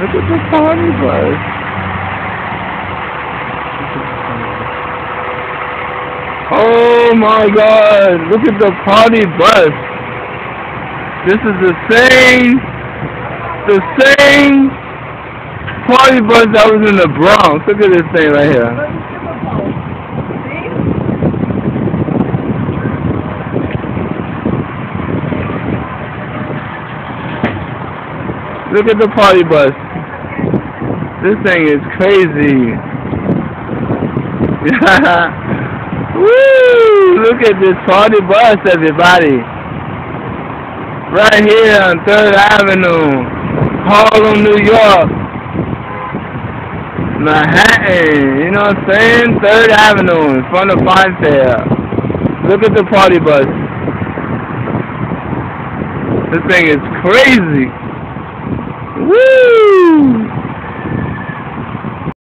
Look at the party bus. Oh my god, look at the party bus. This is the same, the same party bus that was in the Bronx. Look at this thing right here. Look at the party bus. This thing is crazy. Woo! Look at this party bus, everybody. Right here on 3rd Avenue, Harlem, New York. Manhattan, you know what I'm saying? 3rd Avenue, in front of Fine Fare. Look at the party bus. This thing is crazy. Woo!